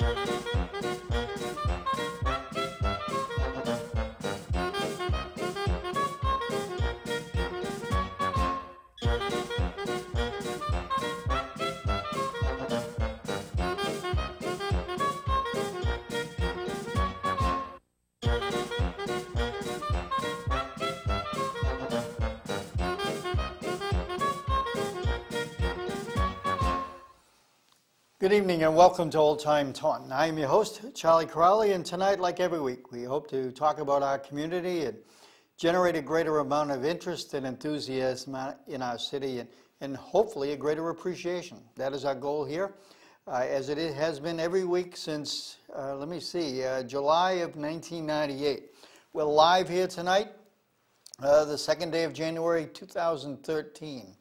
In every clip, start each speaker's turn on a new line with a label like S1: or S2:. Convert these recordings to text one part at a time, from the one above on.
S1: フフフフフ。Good evening and welcome to Olde Tyme Taunton. I am your host, Charlie Crowley, and tonight, like every week, we hope to talk about our community and generate a greater amount of interest and enthusiasm in our city and, and hopefully a greater appreciation. That is our goal here, uh, as it has been every week since, uh, let me see, uh, July of 1998. We're live here tonight, uh, the second day of January 2013.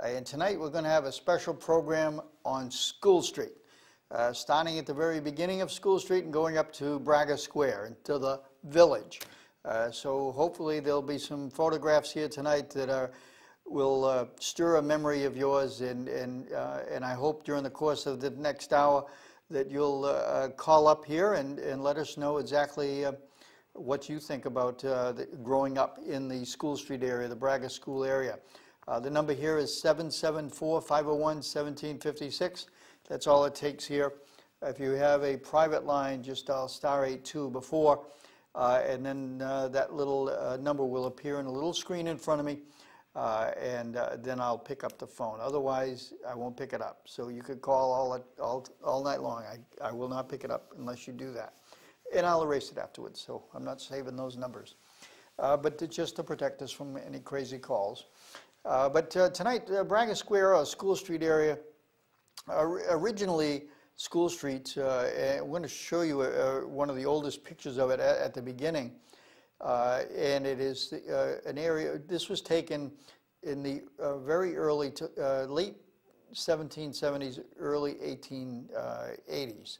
S1: Uh, and tonight we're going to have a special program on School Street, uh, starting at the very beginning of School Street and going up to Braga Square into the village. Uh, so hopefully there'll be some photographs here tonight that are, will uh, stir a memory of yours and, and, uh, and I hope during the course of the next hour that you'll uh, call up here and, and let us know exactly what you think about growing up in the School Street area, the Braga School area. Uh, the number here is 774-501-1756. That's all it takes here. If you have a private line, just dial star 82 before, uh, and then uh, that little uh, number will appear in a little screen in front of me, uh, and then I'll pick up the phone. Otherwise, I won't pick it up. So you could call all, all, all night long. I, I will not pick it up unless you do that. And I'll erase it afterwards, so I'm not saving those numbers. but just to protect us from any crazy calls. Uh, but uh, tonight, uh, Braga Square, uh, School Street area, originally School Street, I'm going to show you one of the oldest pictures of it at, at the beginning. and it is an area, this was taken in the very early, to, late 1770s, early 1880s.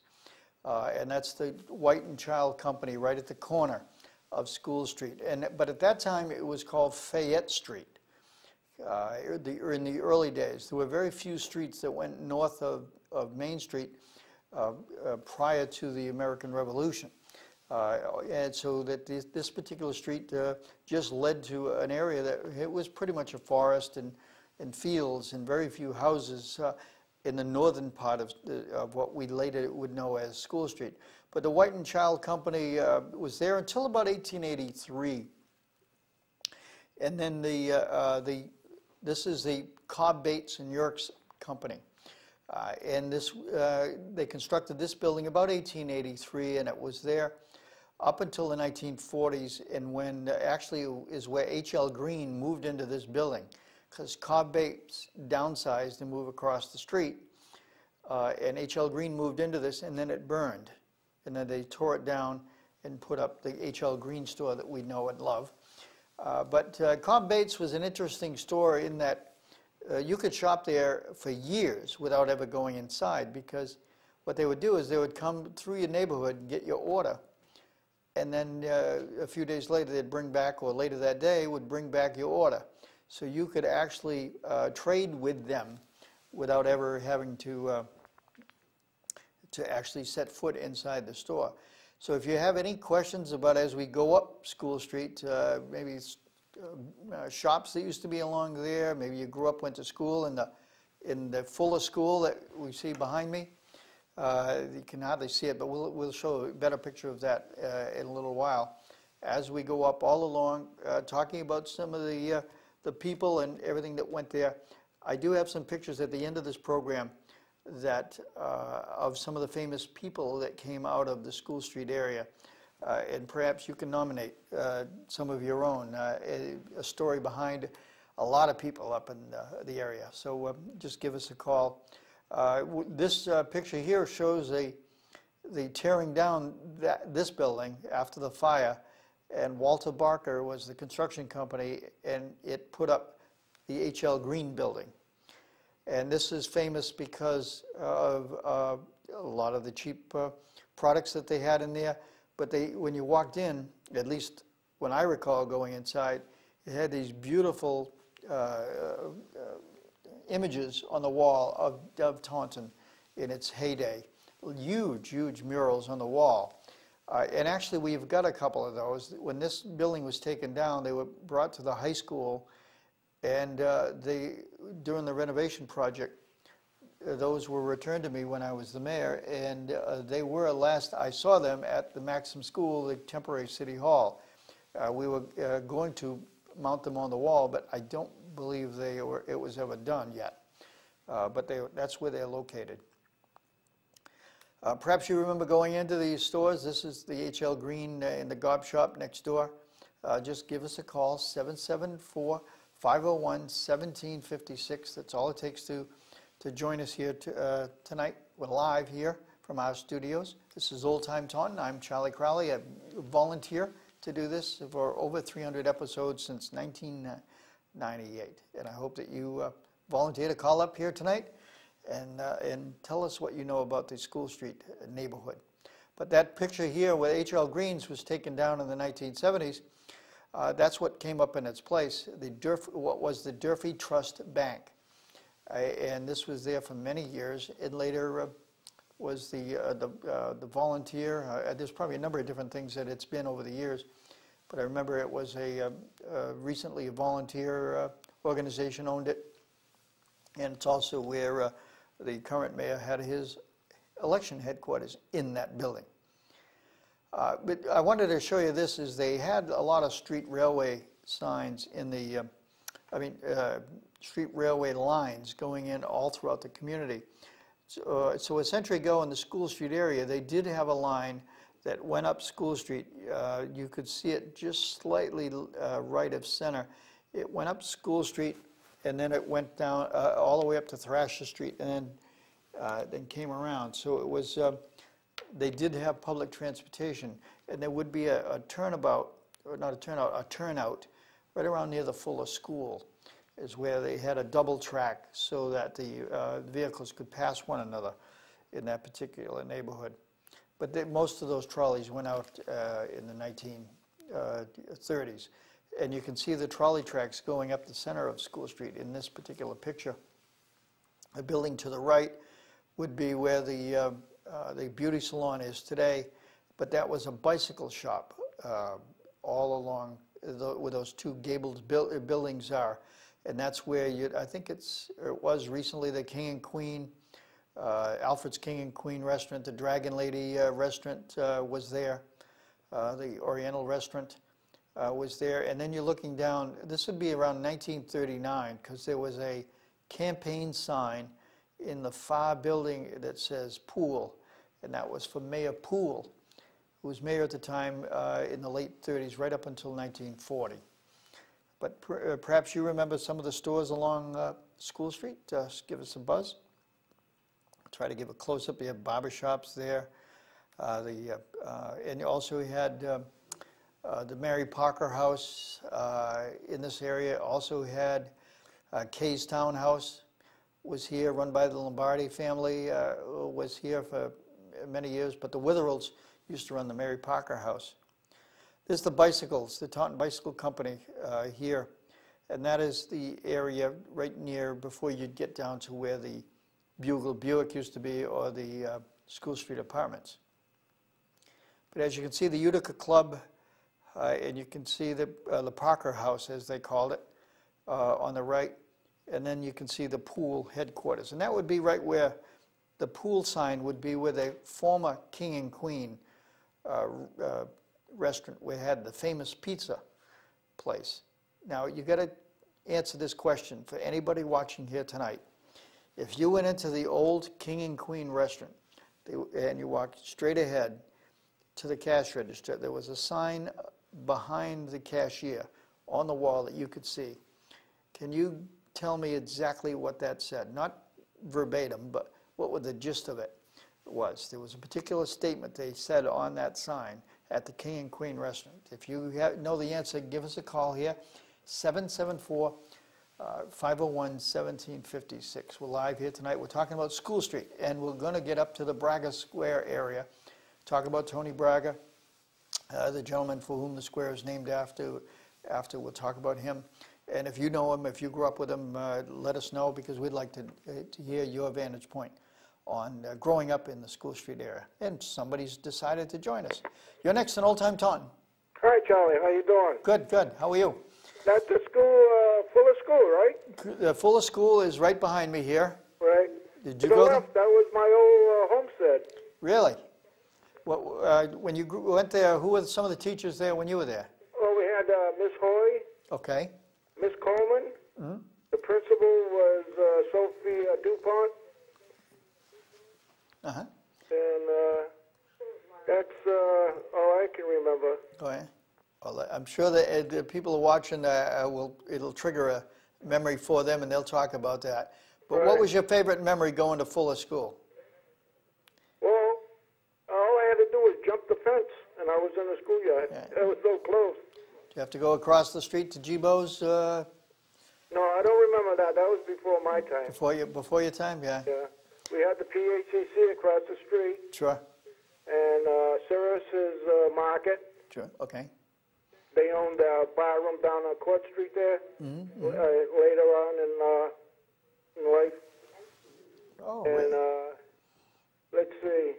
S1: Uh, and that's the White and Child Company right at the corner of School Street. And, but at that time, it was called Fayette Street uh, the, in the early days. There were very few streets that went north of, of Main Street uh, uh, prior to the American Revolution. Uh, and so that this, this particular street uh, just led to an area that it was pretty much a forest and, and fields and very few houses uh, in the northern part of, of what we later would know as School Street. But the White and Child Company was there until about 1883. And then the, the this is the Cobb Bates and Yerxa Company. Uh, and this, uh, they constructed this building about 1883, and it was there up until the 1940s, and when uh, actually is where H.L. Green moved into this building, because Cobb Bates downsized and moved across the street, uh, and H.L. Green moved into this, and then it burned, and then they tore it down and put up the H.L. Green store that we know and love. Uh, but uh, Cobb Bates was an interesting store in that uh, you could shop there for years without ever going inside because what they would do is they would come through your neighborhood and get your order. And then uh, a few days later, they'd bring back, or later that day, would bring back your order. So you could actually uh, trade with them without ever having to, uh, to actually set foot inside the store. So if you have any questions about as we go up School Street, uh, maybe uh, uh, shops that used to be along there, maybe you grew up, went to school in the, in the Fuller School that we see behind me. Uh, you can hardly see it, but we'll, we'll show a better picture of that uh, in a little while. As we go up all along, uh, talking about some of the, the people and everything that went there. I do have some pictures at the end of this program that uh, of some of the famous people that came out of the School Street area. Uh, and perhaps you can nominate uh, some of your own, uh, a, a, story behind a lot of people up in the area. So um, just give us a call. Uh, this uh, picture here shows a, the tearing down that, this building after the fire, and Walter Barker was the construction company, and it put up the H.L. Green building. And this is famous because of uh, a lot of the cheap uh, products that they had in there. But they, when you walked in, at least when I recall going inside, it had these beautiful uh, uh images on the wall of, of Taunton in its heyday. huge, huge murals on the wall. Uh, and actually, we've got a couple of those. When this building was taken down, they were brought to the high school, and uh, during the renovation project, uh, those were returned to me when I was the mayor, and uh, they were last I saw them at the Maxim School, the temporary city hall. Uh, we were uh, going to mount them on the wall, but I don't believe they were, it was ever done yet. Uh, but they, that's where they're located. Uh, perhaps you remember going into these stores. This is the HL Green in the gob shop next door. Just give us a call, 774 501 1756. That's all it takes to, to join us here to, uh, tonight. We're live here from our studios. This is Olde Tyme Taunton. I'm Charlie Crowley. I volunteer to do this for over 300 episodes since 1998. And I hope that you uh, volunteer to call up here tonight and, uh, and tell us what you know about the School Street neighborhood. But that picture here with H.L. Green's was taken down in the 1970s. Uh, that's what came up in its place, the Durf, what was the Durfee Trust Bank. Uh, and this was there for many years. It later uh, was the, uh, the, uh, the volunteer. Uh, there's probably a number of different things that it's been over the years. But I remember it was a, recently a volunteer organization owned it. And it's also where the current mayor had his election headquarters in that building. Uh, but I wanted to show you this is they had a lot of street railway signs in the, uh, I mean, uh, street railway lines going in all throughout the community. So, uh, so a century ago in the School Street area, they did have a line that went up School Street. Uh, you could see it just slightly right of center. It went up School Street and then it went down all the way up to Thrasher Street, and then then came around. So it was. Uh, they did have public transportation, and there would be a, a, turnabout, or not a turnout, a turnout, right around near the Fuller School, is where they had a double track so that the uh, vehicles could pass one another in that particular neighborhood. But they, most of those trolleys went out uh, in the 1930s. And you can see the trolley tracks going up the center of School Street in this particular picture. The building to the right would be where the, uh, uh, the beauty salon is today, but that was a bicycle shop uh, all along the, where those two gabled bu buildings are. And that's where you, I think it's, it was recently the King and Queen, uh, Alfred's King and Queen restaurant, the Dragon Lady uh, restaurant uh, was there, the Oriental restaurant uh, was there. And then you're looking down, this would be around 1939 because there was a campaign sign in the far building that says Poole, and that was for Mayor Poole, who was mayor at the time uh, in the late 30s, right up until 1940. But per, uh, perhaps you remember some of the stores along uh, School Street. Just give us a buzz. try to give a close-up. You have barber shops there. Uh, the, uh, and also we had uh, the Mary Parker House uh, in this area also had uh, Kay's Townhouse was here, run by the Lombardi family, uh, was here for many years, but the Witherells used to run the Mary Parker House. This is the bicycles, the Taunton Bicycle Company uh, here, and that is the area right near before you'd get down to where the Bugle Buick used to be or the uh, School Street Apartments. But as you can see, the Utica Club uh, and you can see the, uh, the Parker House, as they called it, uh, on the right. And then you can see the Poole headquarters. And that would be right where the Poole sign would be where the former King and Queen uh, uh, restaurant we had the famous pizza place. Now, you got to answer this question for anybody watching here tonight. If you went into the old King and Queen restaurant they, and you walked straight ahead to the cash register, there was a sign behind the cashier on the wall that you could see. Can you tell me exactly what that said? Not verbatim, but what was the gist of it was. There was a particular statement they said on that sign at the King and Queen restaurant. If you have, know the answer, give us a call here, 774 uh, 501 1756. We're live here tonight. We're talking about School Street, and we're going to get up to the Braga Square area, talk about Tony Braga, uh, the gentleman for whom the square is named after. After we'll talk about him. And if you know him, if you grew up with him, uh, let us know because we'd like to, uh, to hear your vantage point on uh, growing up in the School Street area. And somebody's decided to join us. You're next in Olde Tyme Taunton.
S2: Hi, Charlie. How you doing?
S1: Good, good. How are you?
S2: That's the school, uh, Fuller School, right?
S1: The Fuller School is right behind me here.
S2: Right.
S1: Did you go there?
S2: that was my old uh, homestead.
S1: Really? What, uh, when you gr- went there, who were some of the teachers there when you were there?
S2: Well, we had uh, Miss Hoy,
S1: Okay.
S2: Miss Coleman.
S1: Mm-hmm.
S2: The principal was uh, Sophie uh, DuPont,
S1: Uh-huh.
S2: and uh, that's uh, all I can remember.
S1: Oh, yeah. Well, I'm sure that uh, the people watching uh, uh, will, it'll trigger a memory for them and they'll talk about that. But what was your favorite memory going to Fuller School?
S2: Well, all I had to do was jump the fence, and I was in the schoolyard.
S1: Yeah.
S2: It was so close.
S1: Do you have to go across the street to Jibo's uh,
S2: No, I don't remember that. That was before my time.
S1: before, you, before your time? Yeah,
S2: Yeah. We had the PHCC across the street.
S1: sure,
S2: and uh, Cyrus's uh, Market.
S1: sure, okay.
S2: They owned a bar room down on Court Street there. Uh, later on in uh, in life,
S1: Oh,
S2: and uh, let's see.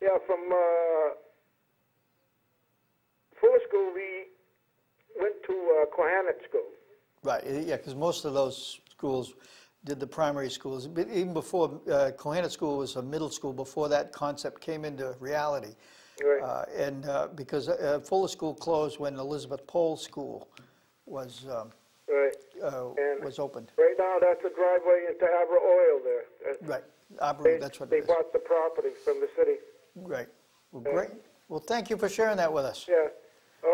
S2: Yeah, from uh, Fuller School, we went to uh, Cohannet School.
S1: right, yeah, because most of those schools did the primary schools. But Even before, uh, School was a middle school before that concept came into reality.
S2: Right.
S1: Uh, And uh, because uh, Fuller School closed when Elizabeth Pole School was, um,
S2: right.
S1: uh, was opened.
S2: Right now, that's the driveway into Abreu Oil there. That-
S1: Right,
S2: They,
S1: Abreu, that's what
S2: they bought the property from the city.
S1: Right, well, great. Well, thank you for sharing that with us.
S2: Yeah.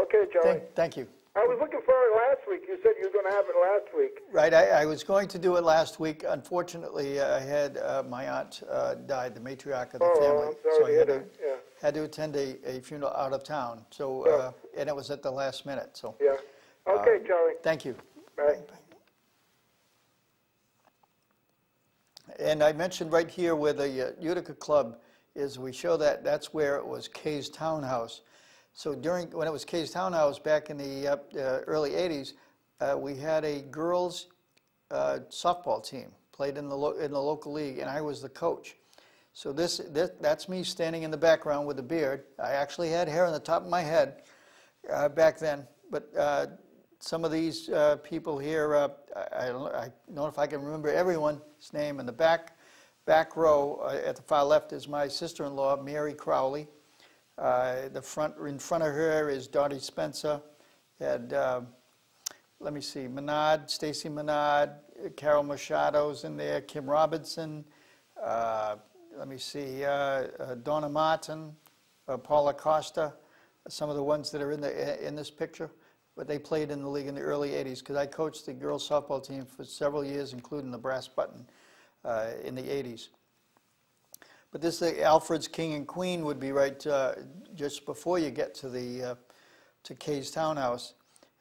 S2: Okay, Charlie.
S1: Thank, thank you.
S2: I was looking for it last week. You said you were going to have it last week.
S1: Right, I, I was going to do it last week. Unfortunately, I had, uh, my aunt uh, died, the matriarch of the
S2: Oh,
S1: family.
S2: Sorry
S1: so
S2: to
S1: I had
S2: that. Yeah,
S1: Had to attend a, a funeral out of town, so, uh, and it was at the last minute, so,
S2: yeah. Okay,
S1: Uh,
S2: Charlie.
S1: thank you.
S2: Bye.
S1: And I mentioned right here where the uh, Utica Club is, we show that, that's where it was Kay's Townhouse. So during, when it was Kay's Townhouse back in the uh, uh, early 80s, uh, we had a girls uh, softball team, played in the, in the local league, and I was the coach. So this, this, that's me standing in the background with a beard. I actually had hair on the top of my head uh, back then, but uh, some of these uh, people here, uh, I, I don't I don't know if I can remember everyone's name. In the back, back row at the far left is my sister-in-law, Mary Crowley. The front, in front of her is Dottie Spencer. Had, uh, let me see, Menard, Stacy Menard, Carol Machado's in there, Kim Robinson. Uh, let me see, uh, uh, Donna Martin, uh, Paula Costa, some of the ones that are in the in this picture. But they played in the league in the early '80s because I coached the girls softball team for several years, including the brass button uh, in the '80s. But this Alfred's King and Queen would be right uh, just before you get to the uh, to Kay's Townhouse,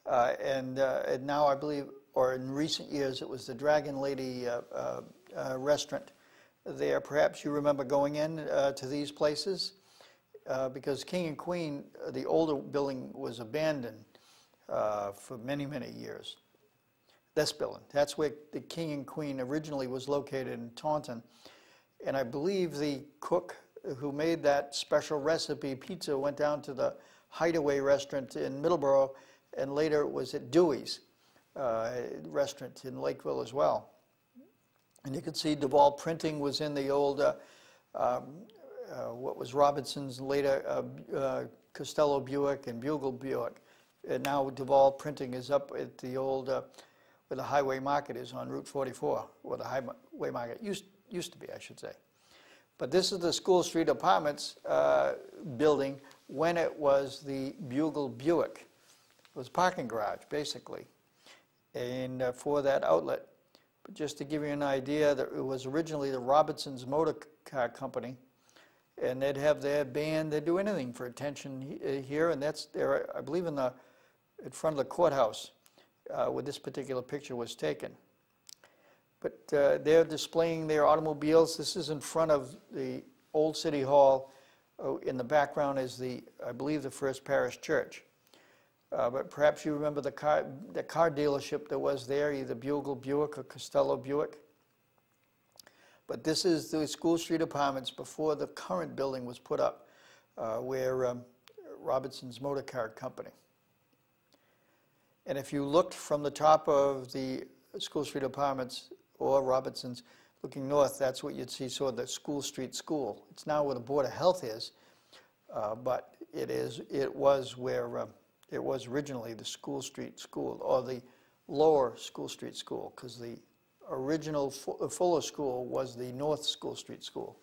S1: uh, and, uh, and now I believe, or in recent years, it was the Dragon Lady uh, uh, uh, restaurant there. Perhaps you remember going in uh, to these places because King and Queen, the older building was abandoned for many many years. This building, that's where the King and Queen originally was located in Taunton. And I believe the cook who made that special recipe pizza went down to the Hideaway restaurant in Middleborough, and later it was at Dewey's uh, restaurant in Lakeville as well. And you can see Duval Printing was in the old, uh, um, uh, what was Robinson's later uh, uh, Costello Buick and Bugle Buick. And now Duval Printing is up at the old, uh, where the Highway Market is on Route 44, where the Highway Market used, used to be, I should say. But this is the School Street Apartments building when it was the Bugle Buick. It was a parking garage, basically, and uh, for that outlet. But just to give you an idea, that it was originally the Robinson's Motor Car Company, and they'd have their band, they'd do anything for attention uh, here, and that's there, I believe, in the in front of the courthouse uh, where this particular picture was taken. But uh, they're displaying their automobiles. This is in front of the old City Hall. Oh, In the background is the, I believe, the First Parish Church. Uh, But perhaps you remember the car, the car dealership that was there, either Bugle Buick or Costello Buick. But this is the School Street Apartments before the current building was put up, uh, where um, Robertson's Motor Car Company. And if you looked from the top of the School Street Apartments or Robertson's, looking north, that's what you'd see, sort of the School Street School. It's now where the Board of Health is, uh, but it is, it was where, um, it was originally the School Street School, or the lower School Street School, because the original uh, Fuller School was the North School Street School.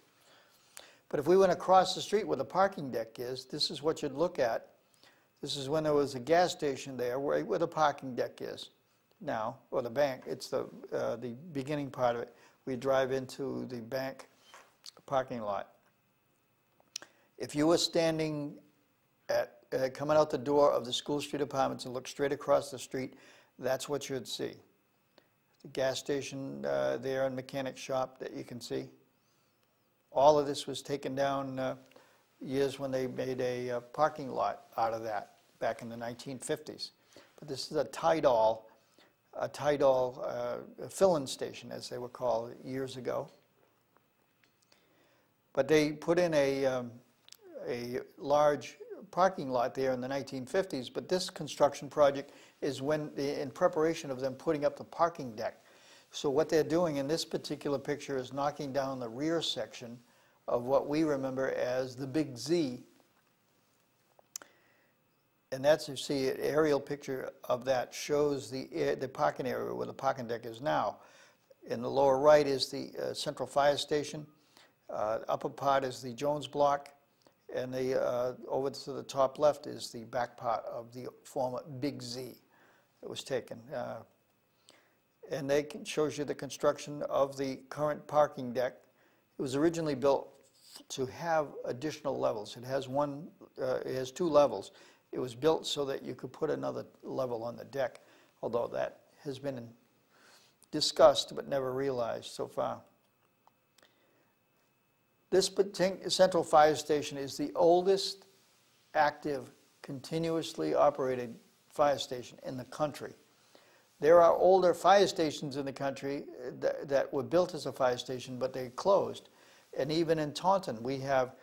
S1: But if we went across the street where the parking deck is, this is what you'd look at. This is when there was a gas station there, where, where the parking deck is now, or the bank. It's the, uh, the beginning part of it. We drive into the bank parking lot. If you were standing at, uh, coming out the door of the School Street Apartments and look straight across the street, that's what you'd see. The gas station uh, there and mechanic shop that you can see. All of this was taken down uh, years when they made a uh, parking lot out of that back in the 1950s. But this is a Tydol, a Tydol uh, fill-in station, as they were called years ago. But they put in a, um, a large parking lot there in the 1950s, but this construction project is when, in preparation of them putting up the parking deck. So what they're doing in this particular picture is knocking down the rear section of what we remember as the Big Z. And that's, you see, an aerial picture of that shows the, the parking area where the parking deck is now. In the lower right is the uh, central fire station. Uh, Upper part is the Jones Block. And the, uh, over to the top left is the back part of the former Big Z that was taken. Uh, And they shows you the construction of the current parking deck. It was originally built to have additional levels. It has one, uh, it has two levels. It was built so that you could put another level on the deck, although that has been discussed but never realized so far. This central fire station is the oldest active, continuously operated fire station in the country. There are older fire stations in the country uh, that, that were built as a fire station, but they closed. And even in Taunton, we have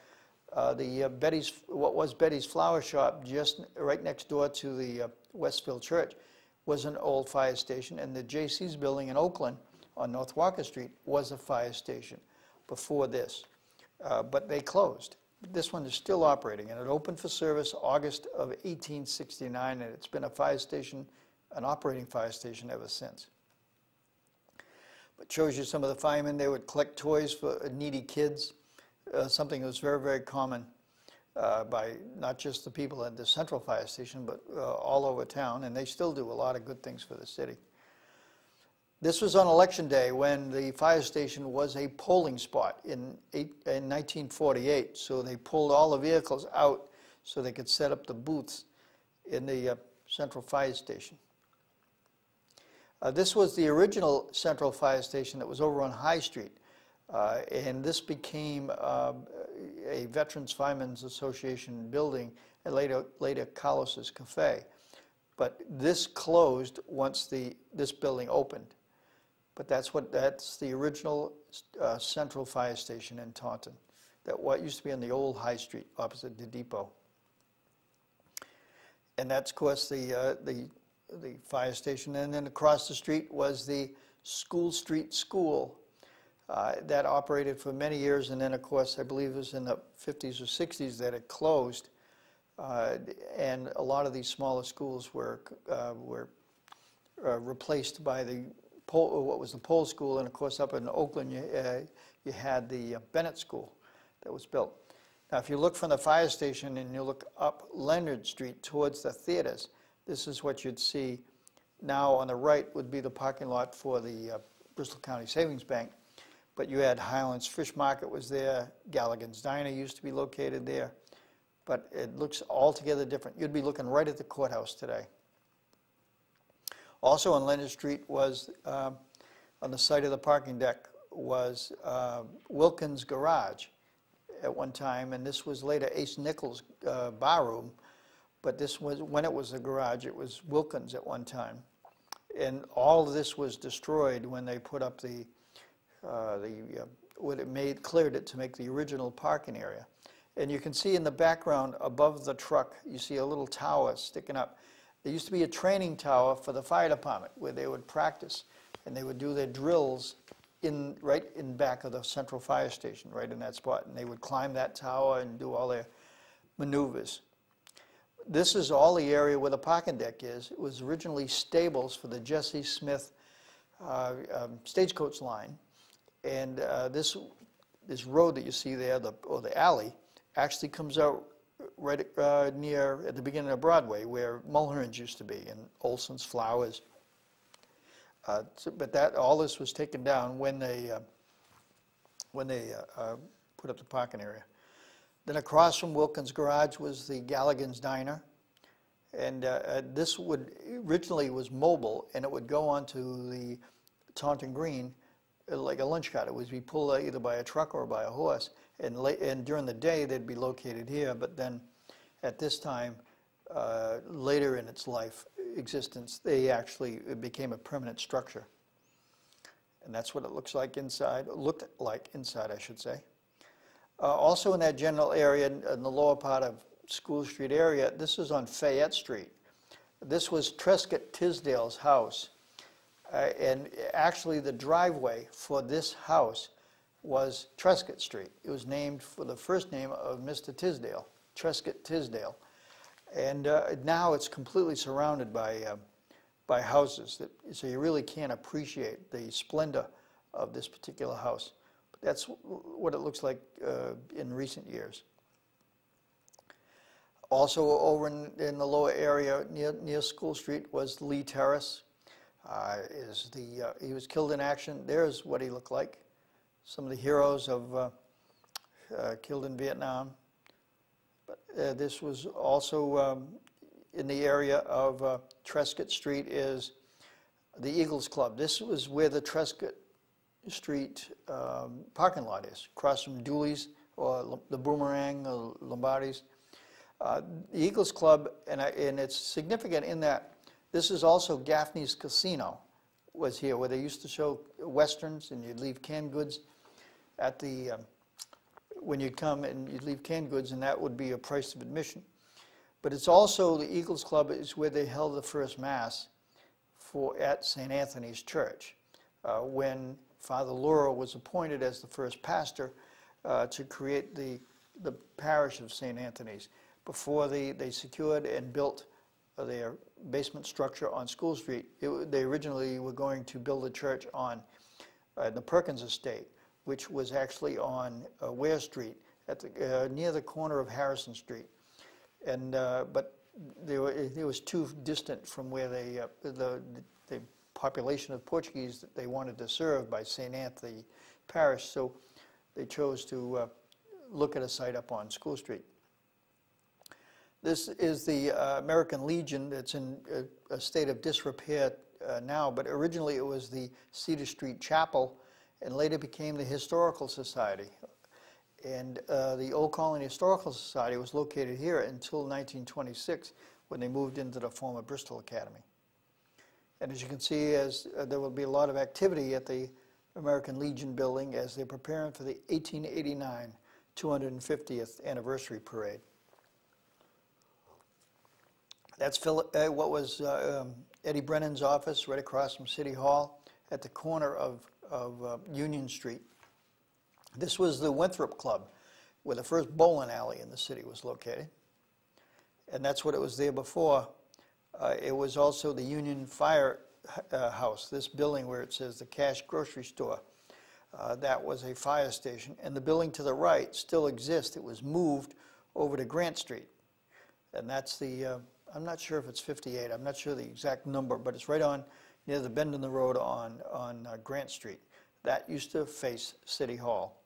S1: uh, the uh, Betty's, what was Betty's Flower Shop, just right next door to the uh, Westfield Church, was an old fire station, and the J.C.'s building in Oakland on North Walker Street was a fire station before this, Uh, but they closed. This one is still operating, and it opened for service August of 1869, and it's been a fire station, an operating fire station ever since. But shows you some of the firemen, they would collect toys for needy kids, uh, something that was very, very common uh, by not just the people at the central fire station, but uh, all over town, and they still do a lot of good things for the city. This was on election day when the fire station was a polling spot in, eight, in 1948. So they pulled all the vehicles out so they could set up the booths in the uh, central fire station. Uh, this was the original central fire station that was over on High Street. Uh, and this became um, a Veterans Firemen's Association building and later, later Carlos's Cafe. But this closed once the, this building opened. But that's what, that's the original uh, central fire station in Taunton. That what used to be on the old High Street opposite the depot. And that's, of course, the, uh, the, the fire station. And then across the street was the School Street School uh, that operated for many years. And then, of course, I believe it was in the 50s or 60s that it closed. Uh, and a lot of these smaller schools were, uh, were uh, replaced by the Pole, what was the Pole School, and of course up in Oakland you, uh, you had the uh, Bennett School that was built. Now, if you look from the fire station and you look up Leonard Street towards the theaters, this is what you'd see. Now on the right would be the parking lot for the uh, Bristol County Savings Bank, but you had Highlands Fish Market was there, Galligan's Diner used to be located there, but it looks altogether different. You'd be looking right at the courthouse today. Also on Leonard Street was, um, on the site of the parking deck, was uh, Wilkins Garage at one time, and this was later Ace Nichols uh, Bar Room, but this was, when it was a garage, it was Wilkins at one time. And all this was destroyed when they put up the, uh, the uh, when it made, cleared it to make the original parking area. And you can see in the background above the truck, you see a little tower sticking up. There used to be a training tower for the fire department where they would practice and they would do their drills in, right in back of the central fire station, right in that spot. And they would climb that tower and do all their maneuvers. This is all the area where the parking deck is. It was originally stables for the Jesse Smith uh, um, stagecoach line. And uh, this, this road that you see there, the, or the alley, actually comes out right uh, near, at the beginning of Broadway, where Mulhern's used to be, and Olson's Flowers. Uh, so- But that, all this was taken down when they, uh, when they uh, uh, put up the parking area. Then across from Wilkins Garage was the Galligan's Diner. And uh, this would, originally was mobile, and it would go onto the Taunton Green like a lunch cart. It would be pulled either by a truck or by a horse. And and during the day, they'd be located here, but then at this time, uh, later in its life existence, they actually, became a permanent structure. And that's what it looks like inside, looked like inside, I should say. Uh, Also in that general area, in in the lower part of School Street area, this is on Fayette Street. This was Trescott Tisdale's house. Uh, And actually, the driveway for this house was Trescott Street. It was named for the first name of Mr. Tisdale, Trescott Tisdale. And uh, now it's completely surrounded by, uh, by houses, that, so you really can't appreciate the splendor of this particular house. But that's what it looks like uh, in recent years. Also over in, in the lower area near, near School Street was Lee Terrace. Uh, is the, uh, he was killed in action. There's what he looked like. Some of the heroes of uh, uh, killed in Vietnam. But uh, this was also um, in the area of uh, Trescott Street is the Eagles Club. This was where the Trescott Street um, parking lot is, across from Dooley's or L- the Boomerang or Lombardi's. Uh, The Eagles Club, and I- and it's significant in that this is also Gaffney's Casino was here, where they used to show westerns, and you'd leave canned goods at the, um, when you'd come and you'd leave canned goods, and that would be a price of admission. But it's also, the Eagles Club is where they held the first mass for, at St. Anthony's Church, uh, when Father Laura was appointed as the first pastor uh, to create the, the parish of St. Anthony's. Before they, they secured and built their basement structure on School Street, it they originally were going to build a church on uh, the Perkins Estate, which was actually on uh, Ware Street, at the, uh, near the corner of Harrison Street. And, uh, but were, it was too distant from where they, uh, the, the population of Portuguese that they wanted to serve by St. Anthony Parish, so they chose to look at a site up on School Street. This is the uh, American Legion that's in a, a state of disrepair uh, now, but originally it was the Cedar Street Chapel and later became the Historical Society. And uh, the Old Colony Historical Society was located here until 1926 when they moved into the former Bristol Academy. And as you can see, as uh, there will be a lot of activity at the American Legion building as they're preparing for the 1889 250th anniversary parade. That's Phil- uh, what was uh, um, Eddie Brennan's office right across from City Hall at the corner of, of uh, Union Street. This was the Winthrop Club, where the first bowling alley in the city was located. And that's what it was there before. Uh, It was also the Union Fire uh, House, this building where it says the Cash Grocery Store. Uh, That was a fire station. And the building to the right still exists. It was moved over to Grant Street. And that's the, uh, I'm not sure if it's 58, I'm not sure the exact number, but it's right on, near the bend in the road on, on uh, Grant Street. That used to face City Hall.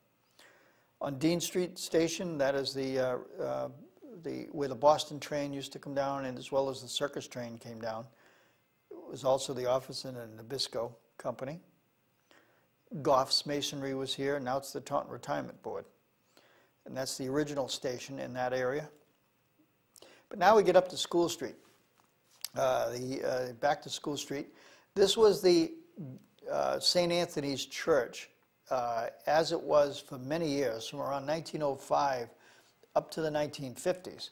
S1: On Dean Street Station, that is the, uh, uh, the, where the Boston train used to come down, and as well as the circus train came down. It was also the office in a Nabisco company. Goff's Masonry was here, and now it's the Taunton Retirement Board. And that's the original station in that area. But now we get up to School Street, uh, the, uh, back to School Street. This was the uh, St. Anthony's Church uh, as it was for many years, from around 1905 up to the 1950s.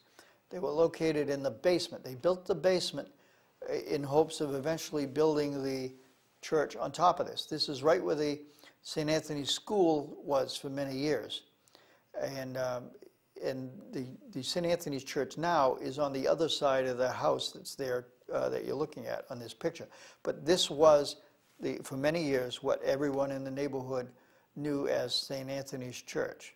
S1: They were located in the basement. They built the basement uh, in hopes of eventually building the church on top of this. This is right where the St. Anthony's School was for many years. And, um, and the, the St. Anthony's Church now is on the other side of the house that's there uh, that you're looking at on this picture. But this was, the, for many years, what everyone in the neighborhood knew as St. Anthony's Church.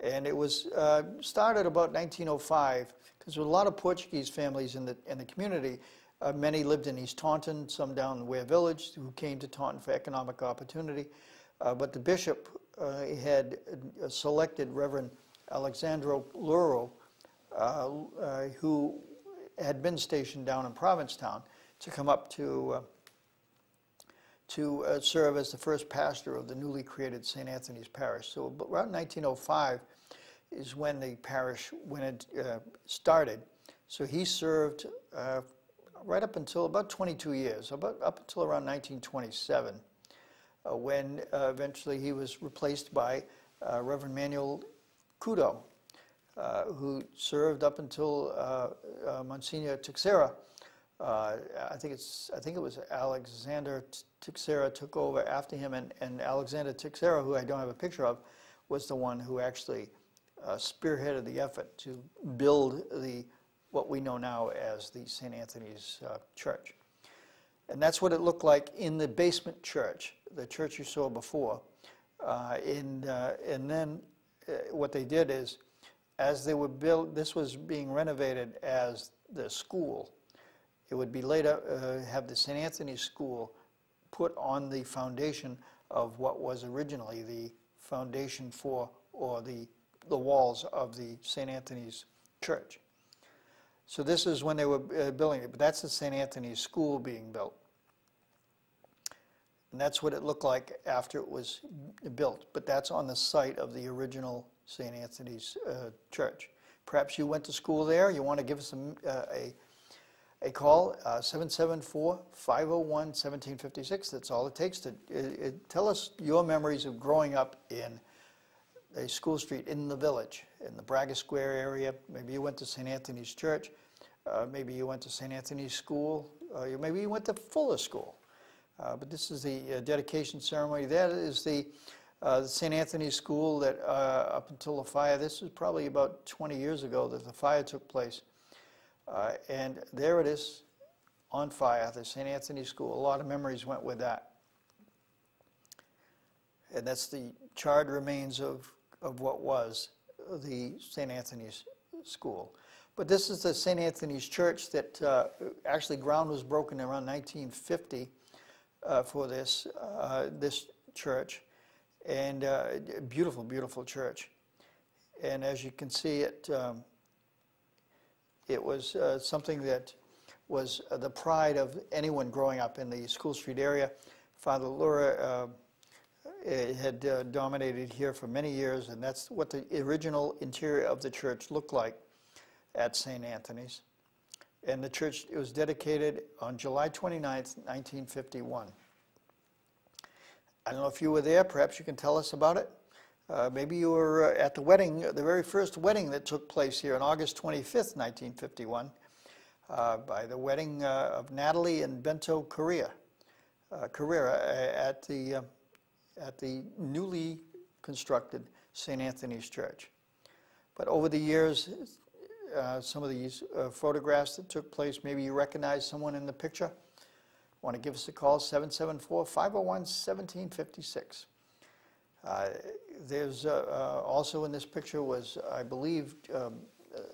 S1: And it was uh, started about 1905 because there were a lot of Portuguese families in the, in the community. Uh, many lived in East Taunton, some down in Ware Village, who came to Taunton for economic opportunity. Uh, but the bishop uh, had selected Reverend Alexandro Luro, who had been stationed down in Provincetown, to come up to to uh, serve as the first pastor of the newly created St. Anthony's Parish. So around 1905 is when the parish when it uh, started. So he served uh, right up until about 22 years, about up until around 1927, uh, when uh, eventually he was replaced by uh, Reverend Manuel Cudo, who served up until Monsignor Teixeira uh, I think it's I think it was Alexander Teixeira took over after him, and, and Alexander Teixeira, who I don't have a picture of, was the one who actually uh, spearheaded the effort to build the what we know now as the St. Anthony's uh, Church. And that's what it looked like in the basement church, the church you saw before. Uh, in, uh, and then uh, what they did is, as they were built, this was being renovated as the school it would be later uh, have the St. Anthony's School put on the foundation of what was originally the foundation for or the, the walls of the St. Anthony's Church. So this is when they were uh, building it, but that's the St. Anthony's School being built. And that's what it looked like after it was built, but that's on the site of the original St. Anthony's uh, Church. Perhaps you went to school there, you want to give us a, uh, a a call, 774-501-1756. Uh, That's all it takes to it, it, tell us your memories of growing up in a school street in the village, in the Braga Square area. Maybe you went to St. Anthony's Church. Uh, maybe you went to St. Anthony's School. Uh, maybe you went to Fuller School. Uh, but this is the uh, dedication ceremony. That is the, uh, St. Anthony's School that up until the fire, this was probably about 20 years ago that the fire took place. Uh, and there it is on fire, the St. Anthony School. A lot of memories went with that. And that's the charred remains of, of what was the St. Anthony's School. But this is the St. Anthony's Church that uh, actually ground was broken around 1950 uh, for this, uh, this church. And uh, beautiful, beautiful church. And as you can see, it um, it was uh, something that was uh, the pride of anyone growing up in the School Street area. Father Laura uh, eh, had uh, dominated here for many years, and that's what the original interior of the church looked like at St. Anthony's. And the church it was dedicated on July 29th, 1951. I don't know if you were there, perhaps you can tell us about it. Uh, maybe you were uh, at the wedding, the very first wedding that took place here on August 25th, 1951, uh, by the wedding uh, of Natalie and Bento Correa, uh, Carrera at the, at the newly constructed St. Anthony's Church. But over the years, some of these photographs that took place, maybe you recognize someone in the picture. Want to give us a call, 774 501 1756. Uh, there's uh, uh, also in this picture was, I believe, um,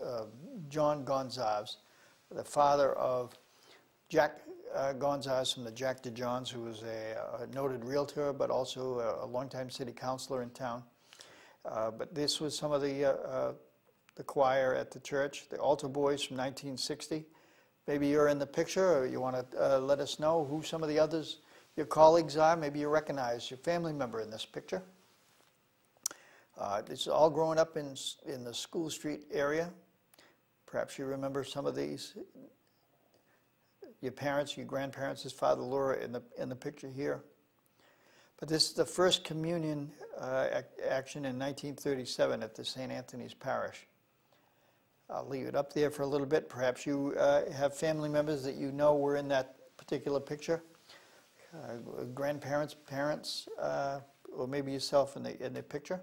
S1: uh, John Gonzalez, the father of Jack uh, Gonzalez from the Jack de Johns, who was a, a noted realtor, but also a, a, longtime city councilor in town. Uh, but this was some of the, the choir at the church, the altar boys from 1960. Maybe you're in the picture, or you want to let us know who some of the others, your colleagues are. Maybe you recognize your family member in this picture. Uh, this is all growing up in, in the School Street area. Perhaps you remember some of these. Your parents, your grandparents, his father Laura in the, in the picture here. But this is the first communion uh, ac- action in 1937 at the St. Anthony's Parish. I'll leave it up there for a little bit. Perhaps you uh, have family members that you know were in that particular picture, uh, grandparents, parents, uh, or maybe yourself in the, in the picture.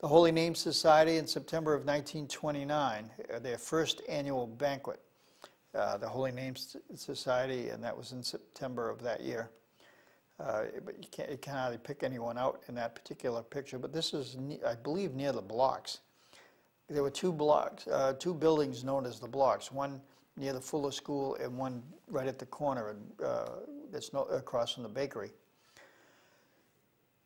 S1: The Holy Name Society in September of 1929, uh, their first annual banquet. Uh, the Holy Name Society, and that was in September of that year. Uh, but you can't, you can't hardly pick anyone out in that particular picture. But this is, I believe, near the blocks. There were two blocks, uh, two buildings known as the blocks. One near the Fuller School and one right at the corner, uh, that's no, across from the bakery.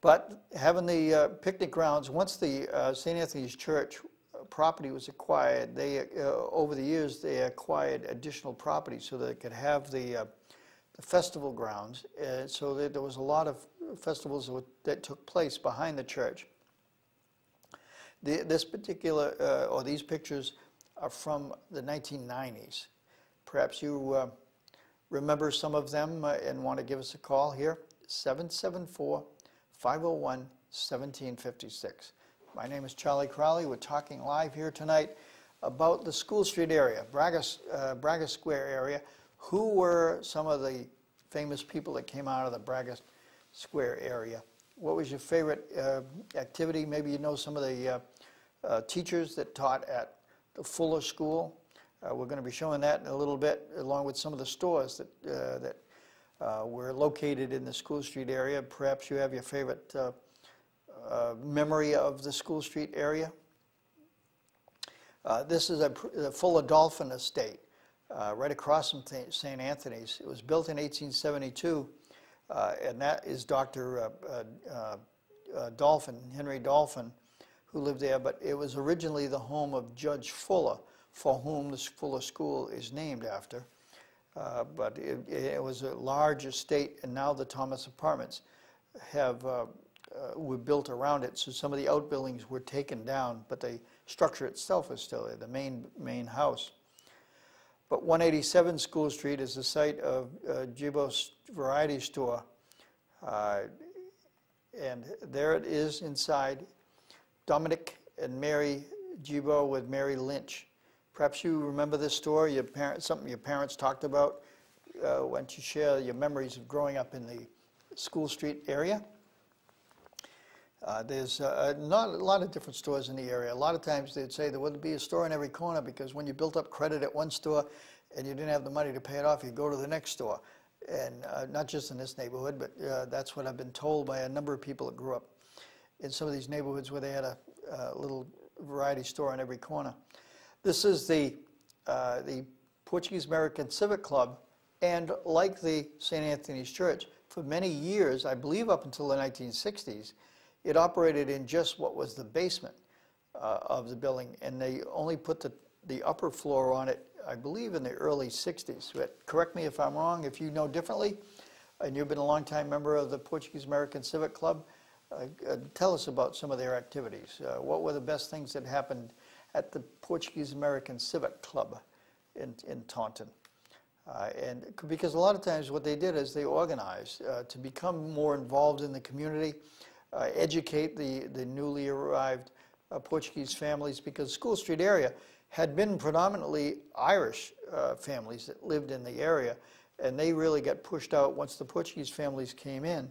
S1: But having the uh, picnic grounds, once the uh, St. Anthony's Church uh, property was acquired, they, uh, over the years, they acquired additional property so they could have the, the festival grounds. So that there was a lot of festivals that took place behind the church. The, this particular, uh, or these pictures are from the 1990s. Perhaps you uh, remember some of them uh, and want to give us a call here, 774 501 1756. My name is Charlie Crowley. We're talking live here tonight about the School Street area, Braga, uh, Square area. Who were some of the famous people that came out of the Braga Square area? What was your favorite uh, activity? Maybe you know some of the uh, uh, teachers that taught at the Fuller School. Uh, we're going to be showing that in a little bit, along with some of the stores that, uh, that were located in the School Street area. Perhaps you have your favorite memory of the School Street area. This is a the Fuller Dolphin Estate, uh, right across from St. Anthony's. It was built in 1872, uh, and that is Dr. uh, uh, uh, Dolphin, Henry Dolphin, who lived there, but it was originally the home of Judge Fuller, for whom the Fuller School is named after. But it it was a large estate, and now the Thomas Apartments have, uh, were built around it, so some of the outbuildings were taken down, but the structure itself is still there, the main, main house. But 187 School Street is the site of uh, Jibo's Variety Store. Uh, And there it is inside, Dominic and Mary Jibo with Mary Lynch. Perhaps you remember this story, your parents, something your parents talked about. Uh, don't you share your memories of growing up in the School Street area? Uh, There's uh, not a lot of different stores in the area. A lot of times they'd say there wouldn't be a store in every corner because when you built up credit at one store and you didn't have the money to pay it off, you'd go to the next store. And uh, not just in this neighborhood, but uh, that's what I've been told by a number of people that grew up in some of these neighborhoods where they had a, a little variety store on every corner. This is the, uh, the Portuguese American Civic Club, and like the St. Anthony's Church, for many years, I believe up until the 1960s, it operated in just what was the basement uh, of the building, and they only put the, the upper floor on it, I believe, in the early 60s. But correct me if I'm wrong, if you know differently, and you've been a longtime member of the Portuguese American Civic Club, uh, uh, tell us about some of their activities. Uh, What were the best things that happened at the Portuguese American Civic Club in, in Taunton? Uh, And, because a lot of times what they did is they organized uh, to become more involved in the community, uh, educate the, the newly arrived Portuguese families, because School Street area had been predominantly Irish uh, families that lived in the area, and they really got pushed out once the Portuguese families came in,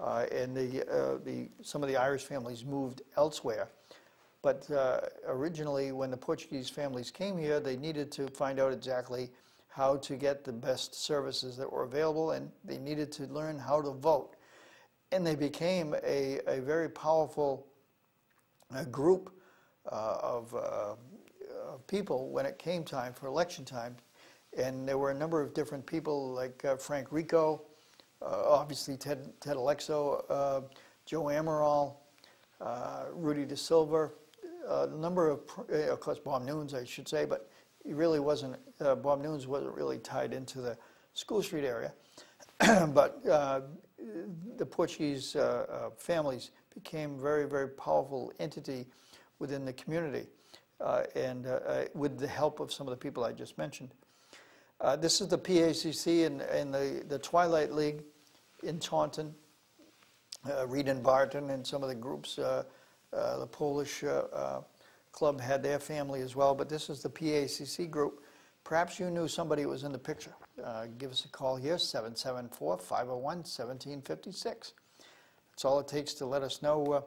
S1: uh, and the, uh, the, some of the Irish families moved elsewhere. But uh, originally, when the Portuguese families came here, they needed to find out exactly how to get the best services that were available, and they needed to learn how to vote. And they became a, a very powerful uh, group uh, of, uh, of people when it came time for election time. And there were a number of different people like uh, Frank Rico, uh, obviously Ted, Ted Aleixo, uh, Joe Amaral, uh, Rudy De Silva, a number of, of course, Bob Nunes, I should say, but he really wasn't, Bob Nunes wasn't really tied into the School Street area. but the Portuguese families became very, very powerful entity within the community, uh, and uh, uh, with the help of some of the people I just mentioned. Uh, this is the PACC and, and the, the Twilight League in Taunton. uh, Reed and Barton and some of the groups, uh, the Polish club had their family as well, but this is the PACC group. Perhaps you knew somebody who was in the picture. Give us a call here, 774-501-1756. That's all it takes to let us know uh,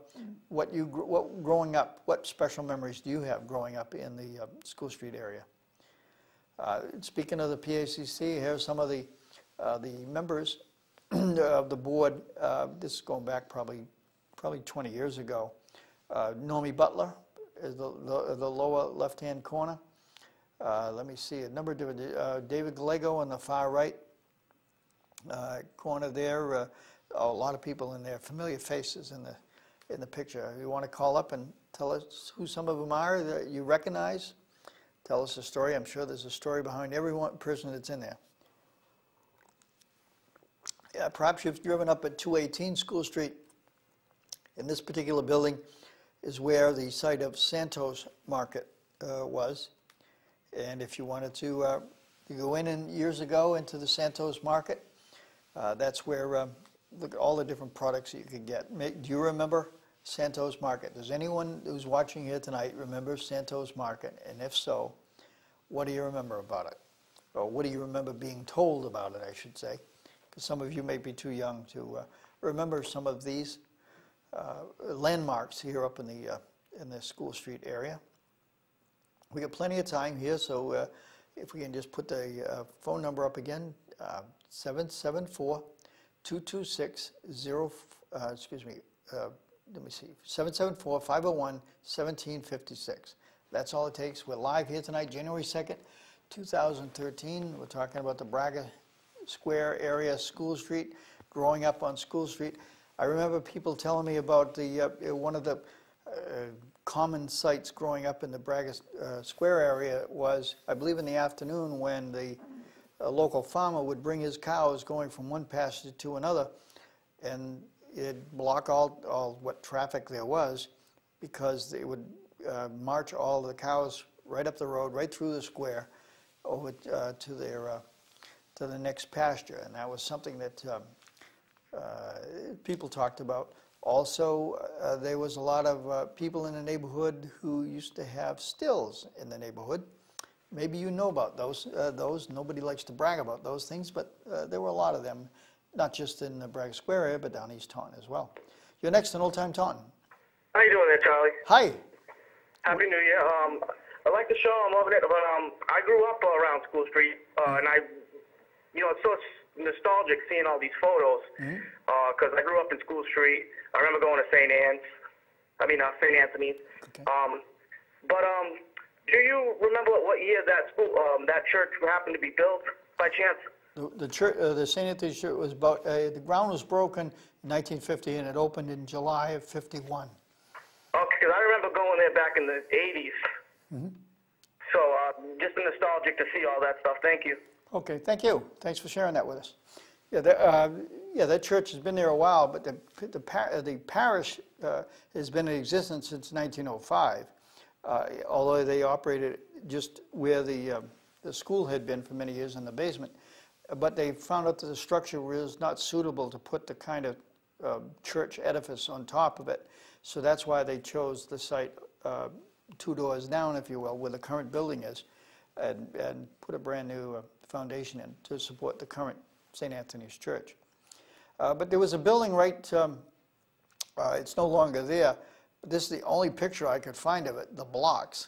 S1: what you, gr- what, growing up, what special memories do you have growing up in the uh, School Street area? Uh, Speaking of the PACC, here's some of the, uh, the members of the board. Uh, This is going back probably, probably 20 years ago. Uh, Normie Butler is the, the the lower left-hand corner. Let me see, a number of David Gallego on the far right corner there. A lot of people in there, familiar faces in the, in the picture. You want to call up and tell us who some of them are that you recognize? Tell us a story. I'm sure there's a story behind every one person that's in there. Yeah, perhaps you've driven up at 218 School Street. In this particular building is where the site of Santos Market uh, was. And if you wanted to uh, you go in and years ago into the Santos Market, uh, that's where um, look at all the different products that you could get. Do you remember Santos Market? Does anyone who's watching here tonight remember Santos Market? And if so, what do you remember about it? Or what do you remember being told about it, I should say? Because some of you may be too young to uh, remember some of these uh, landmarks here up in the, uh, in the School Street area. We got plenty of time here, so uh, if we can just put the uh, phone number up again, uh, 774-226-0, uh, excuse me, uh, let me see, 774-501-1756. That's all it takes. We're live here tonight, January 2nd, 2013. We're talking about the Braga Square area, School Street, growing up on School Street. I remember people telling me about the, uh, uh, one of the uh, common sights growing up in the Braga uh, Square area was, I believe in the afternoon, when the uh, local farmer would bring his cows going from one pasture to another, and it'd block all, all what traffic there was, because they would uh, march all the cows right up the road, right through the square, over uh, to their, uh, to the next pasture. And that was something that um, people talked about. Also, uh, there was a lot of people in the neighborhood who used to have stills in the neighborhood. Maybe you know about those. Uh, those nobody likes to brag about those things, but uh, there were a lot of them, not just in the Braga Square area, but down East Taunton as well. You're next in Olde Tyme Taunton.
S3: How you doing there, Charlie?
S1: Hi.
S3: Happy New Year. Um, I like the show. I'm loving it. But um, I grew up uh, around School Street, uh, and I, you know, it's so nostalgic seeing all these photos because I grew up in School Street. I remember going to St. Anne's. I mean, uh, St. Anthony's.
S1: Okay.
S3: Um, but um, do you remember what year that school, um, that church happened to be built by chance?
S1: The, the church, uh, the St. Anthony's Church was about, uh, the ground was broken in 1950 and it opened in July of 51.
S3: Okay, because I remember going there back in the 80s. So uh, just nostalgic to see all that stuff. Thank you.
S1: Okay, thank you. Thanks for sharing that with us. Yeah, the, uh, yeah, that church has been there a while, but the, the, par- uh, the parish uh, has been in existence since 1905, uh, although they operated just where the, uh, the school had been for many years in the basement. But they found out that the structure was not suitable to put the kind of uh, church edifice on top of it. So that's why they chose the site uh, two doors down, if you will, where the current building is, and, and put a brand-new uh, foundation in to support the current St. Anthony's Church. Uh, But there was a building right, um, it's no longer there, this is the only picture I could find of it, the blocks.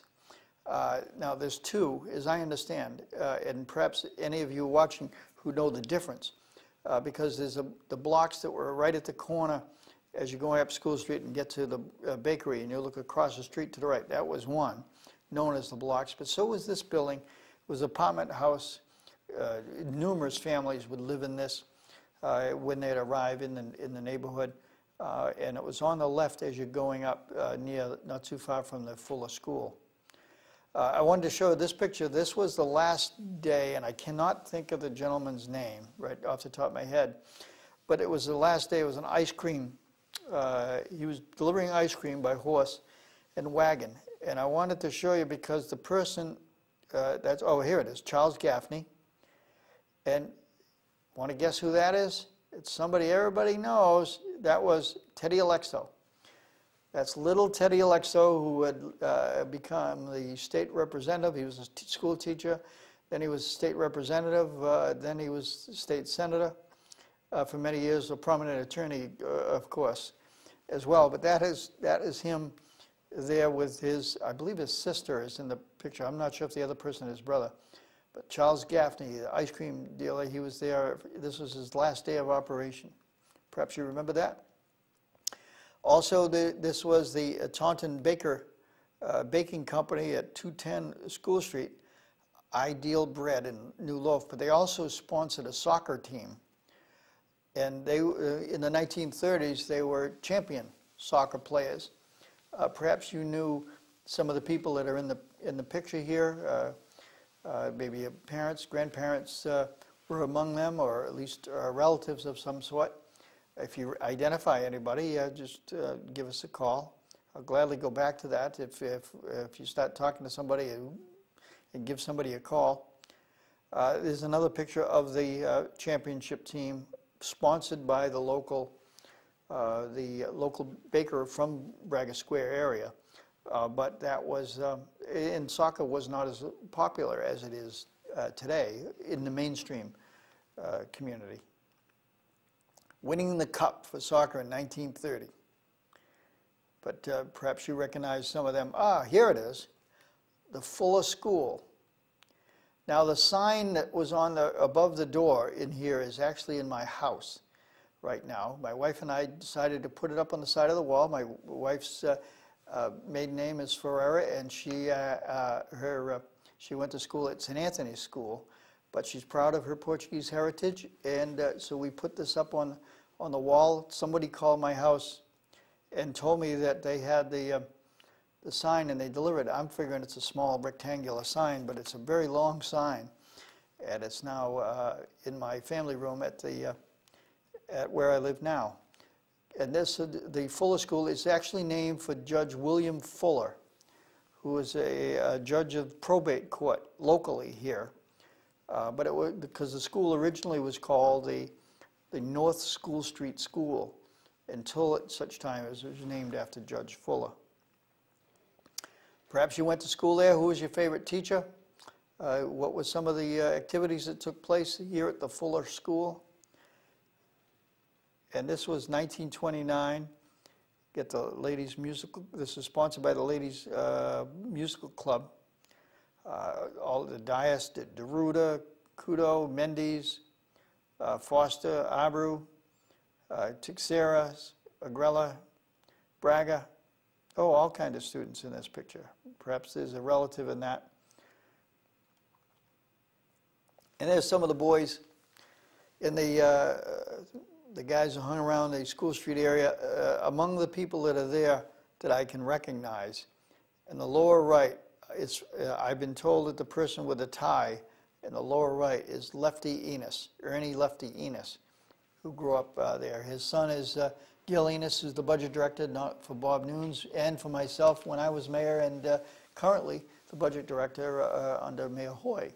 S1: Uh, Now, there's two, as I understand, uh, and perhaps any of you watching who know the difference, uh, because there's a- the blocks that were right at the corner as you're going up School Street and get to the uh, bakery, and you look across the street to the right. That was one, known as the blocks, but so was this building. It was apartment house. Uh, Numerous families would live in this uh, when they'd arrive in the, in the neighborhood. Uh, And it was on the left as you're going up uh, near, not too far from the Fuller School. Uh, I wanted to show this picture. This was the last day, and I cannot think of the gentleman's name right off the top of my head, but it was the last day. It was an ice cream. Uh, he was delivering ice cream by horse and wagon, and I wanted to show you because the person uh, that's oh here it is, Charles Gaffney, and want to guess who that is? It's somebody everybody knows. That was Teddy Aleixo. That's little Teddy Aleixo, who had uh, become the state representative. He was a school teacher, then he was state representative, uh, then he was state senator uh, for many years, a prominent attorney, uh, of course, as well. But that is, that is him there with his, I believe his sister is in the picture. I'm not sure if the other person is his brother. But Charles Gaffney, the ice cream dealer, he was there. This was his last day of operation. Perhaps you remember that? Also, the, this was the uh, Taunton Baker uh, Baking Company at 210 School Street, Ideal Bread and New Loaf, but they also sponsored a soccer team. And they, uh, in the 1930s, they were champion soccer players. Uh, perhaps you knew some of the people that are in the, in the picture here. Uh, uh, maybe your parents, grandparents were among them, or at least relatives of some sort. If you identify anybody, uh, just uh, give us a call. I'll gladly go back to that if, if, if you start talking to somebody and, give somebody a call. Uh, there's another picture of the uh, championship team sponsored by the local, uh, the local baker from Braga Square area. Uh, but that was, um, in soccer was not as popular as it is today in the mainstream community winning the cup for soccer in 1930. But uh, perhaps you recognize some of them. Ah, here it is, the Fuller School. Now the sign that was on the above the door in here is actually in my house right now. My wife and I decided to put it up on the side of the wall. My wife's uh, uh, maiden name is Ferreira, and she uh, uh, her uh, she went to school at St. Anthony's School, but she's proud of her Portuguese heritage, and so we put this up on on the wall. Somebody called my house and told me that they had the, uh, the sign and they delivered it. I'm figuring it's a small rectangular sign, but it's a very long sign. And it's now uh, in my family room at, the, uh, at where I live now. And this, uh, the Fuller School is actually named for Judge William Fuller, who was a, a judge of probate court locally here. Uh, but it was because the school originally was called the the North School Street School until at such time as it was named after Judge Fuller. Perhaps you went to school there. Who was your favorite teacher? Uh, what were some of the uh, activities that took place here at the Fuller School? And this was 1929. Get the ladies musical. This is sponsored by the ladies uh, musical club. Uh, all the Dias, Deruda, Kudo, Mendes, uh, Foster, Abreu, uh, Teixeira, Agrella, Braga. Oh, all kinds of students in this picture. Perhaps there's a relative in that. And there's some of the boys in the, uh, the guys who hung around the School Street area. Uh, among the people that are there that I can recognize, in the lower right, it's, uh, I've been told that the person with the tie in the lower right is Lefty Enos, Ernie Lefty Enos, who grew up uh, there. His son is uh, Gil Enos, who's the budget director, not for Bob Nunes, and for myself when I was mayor, and uh, currently the budget director uh, under Mayor Hoye.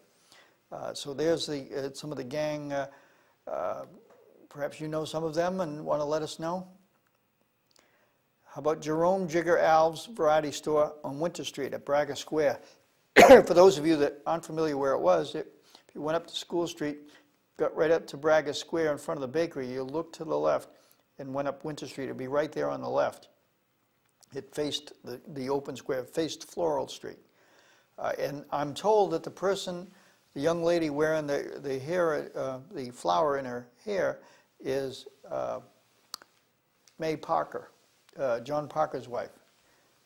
S1: Uh, so there's the, uh, some of the gang. perhaps you know some of them and want to let us know. How about Jerome Jigger Alves Variety Store on Winter Street at Braga Square? For those of you that aren't familiar where it was, it you went up to School Street, got right up to Braga Square in front of the bakery, you look to the left and went up Winter Street. It'd be right there on the left. It faced the, the open square, faced Floral Street. Uh, and I'm told that the person, the young lady wearing the, the hair, uh, the flower in her hair is uh, May Parker, uh, John Parker's wife.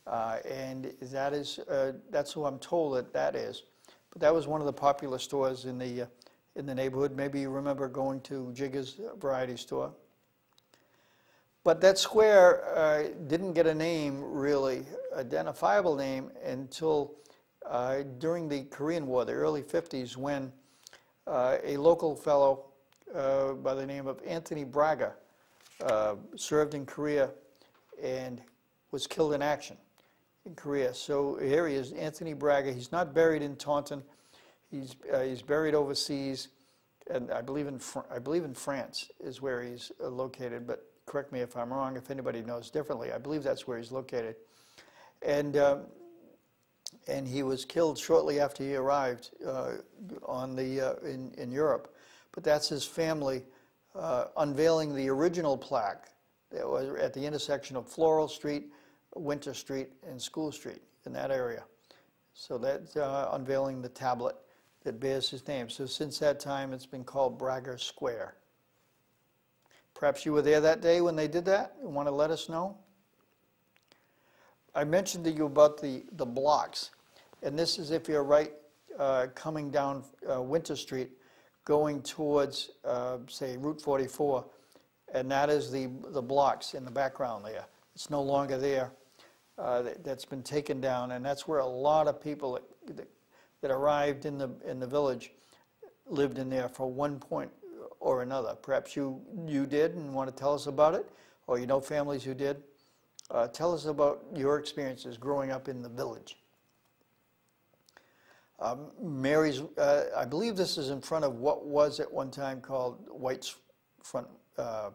S1: Uh, and that is, uh, that's who I'm told that that is. But that was one of the popular stores in the, uh, in the neighborhood. Maybe you remember going to Jigger's Variety Store. But that square uh, didn't get a name, really, identifiable name, until uh, during the Korean War, the early 50s, when uh, a local fellow uh, by the name of Anthony Braga uh, served in Korea and was killed in action in Korea. So here he is, Anthony Braga. He's not buried in Taunton. He's, uh, he's buried overseas and I believe in, Fr- I believe in France is where he's uh, located, but correct me if I'm wrong, if anybody knows differently. I believe that's where he's located. And, um, and he was killed shortly after he arrived uh, on the, uh, in, in Europe. But that's his family uh, unveiling the original plaque that was at the intersection of Floral Street, Winter Street, and School Street in that area. So that's uh, unveiling the tablet that bears his name. So since that time, it's been called Braga Square. Perhaps you were there that day when they did that and want to let us know? I mentioned to you about the, the blocks, and this is if you're right uh, coming down uh, Winter Street, going towards, uh, say, Route 44, and that is the, the blocks in the background there. It's no longer there. Uh, that, has been taken down, and that's where a lot of people that, that, that arrived in the in the village lived in there for one point or another. Perhaps you you did and want to tell us about it, or you know families who did. Uh, tell us about your experiences growing up in the village. Um, Mary's, uh, I believe this is in front of what was at one time called White's Front, uh,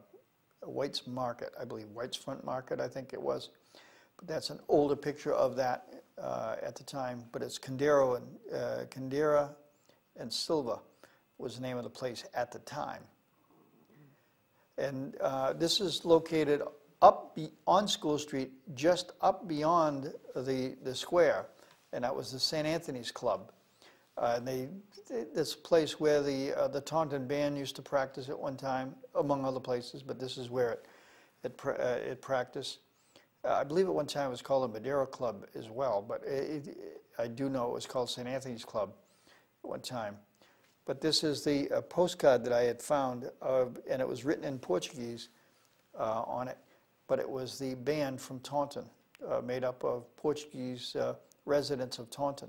S1: White's Market, I believe, White's Front Market, I think it was. That's an older picture of that uh, at the time. But it's Candero and uh, Candera and Silva was the name of the place at the time. And uh, this is located up on School Street, just up beyond the, the square, and that was the St. Anthony's Club. Uh, and they, this place where the, uh, the Taunton Band used to practice at one time, among other places, but this is where it, it, uh, it practiced. Uh, I believe at one time it was called the Madeira Club as well, but it, it, I do know it was called St. Anthony's Club at one time. But this is the uh, postcard that I had found, and it was written in Portuguese uh, on it, but it was the band from Taunton, uh, made up of Portuguese uh, residents of Taunton.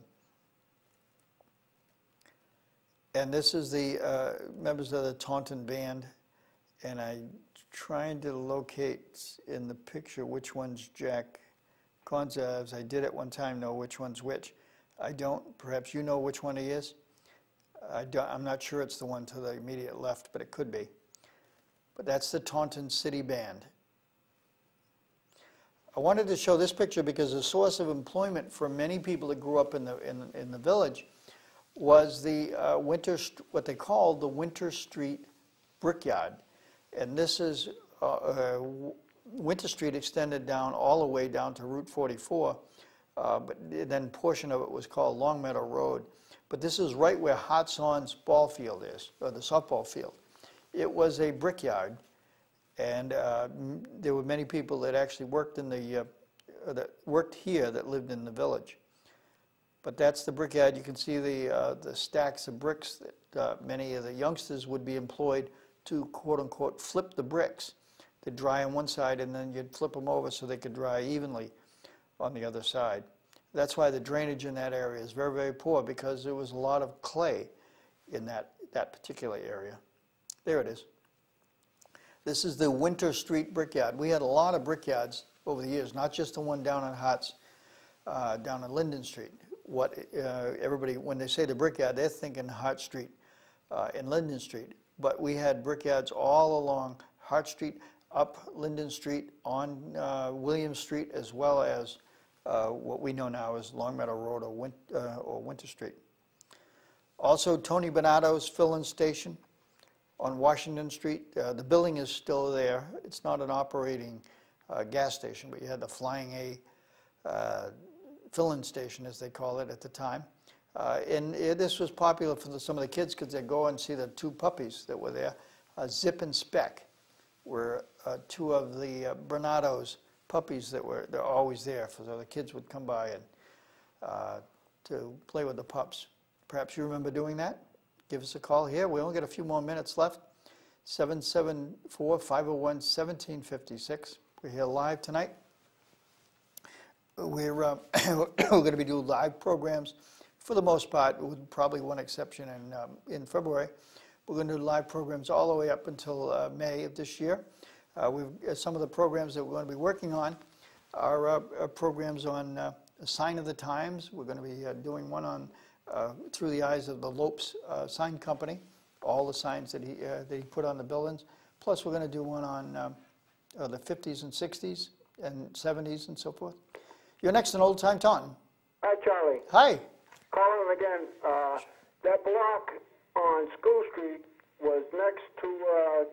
S1: And this is the uh, members of the Taunton Band, and I trying to locate in the picture which one's Jack Gonzalez. I did at one time know which one's which. I don't. Perhaps you know which one he is. I am not sure it's the one to the immediate left, but it could be. But that's the Taunton City Band. I wanted to show this picture because the source of employment for many people that grew up in the, in, in the village was the uh, Winter, what they called the Winter Street Brickyard. And this is, uh, uh, Winter Street extended down all the way down to Route 44, uh, but then portion of it was called Longmeadow Road. But this is right where Hartson's ball field is, or the softball field. It was a brickyard, and uh, there were many people that actually worked in the, uh, that worked here that lived in the village. But that's the brickyard. You can see the, uh, the stacks of bricks that uh, many of the youngsters would be employed to quote unquote flip the bricks. They'd dry on one side and then you'd flip them over so they could dry evenly on the other side. That's why the drainage in that area is very, very poor because there was a lot of clay in that, that particular area. There it is. This is the Winter Street Brickyard. We had a lot of brickyards over the years, not just the one down on Harts, uh, down on Linden Street. What uh, everybody, when they say the brickyard, they're thinking Hart Street uh, and Linden Street but we had brickyards all along Hart Street, up Linden Street, on uh, William Street, as well as uh, what we know now as Longmeadow Road or, Win uh, or Winter Street. Also, Tony Bonato's fill-in station on Washington Street. Uh, the building is still there. It's not an operating uh, gas station, but you had the Flying A uh, fill-in station, as they call it at the time. Uh, and it, this was popular for the, some of the kids because they'd go and see the two puppies that were there. Uh, Zip and Speck were uh, two of the uh, Bernardo's puppies that were they're always there. So the kids would come by and uh, to play with the pups. Perhaps you remember doing that? Give us a call here. We only got a few more minutes left. 774-501-1756. We're here live tonight. We're, uh, we're going to be doing live programs for the most part, with probably one exception in, um, in February. We're going to do live programs all the way up until uh, May of this year. Uh, we've, uh, some of the programs that we're going to be working on are, uh, are programs on uh, Sign of the Times. We're going to be uh, doing one on Through the Eyes of the Lopes Sign Company all the signs that he, uh, that he put on the buildings. Plus, we're going to do one on um, uh, the 50s and 60s and 70s and so forth. You're next in Olde Tyme Taunton.
S2: Hi, Charlie.
S1: Hi.
S2: Calling again. Uh, that block on School Street was next to uh,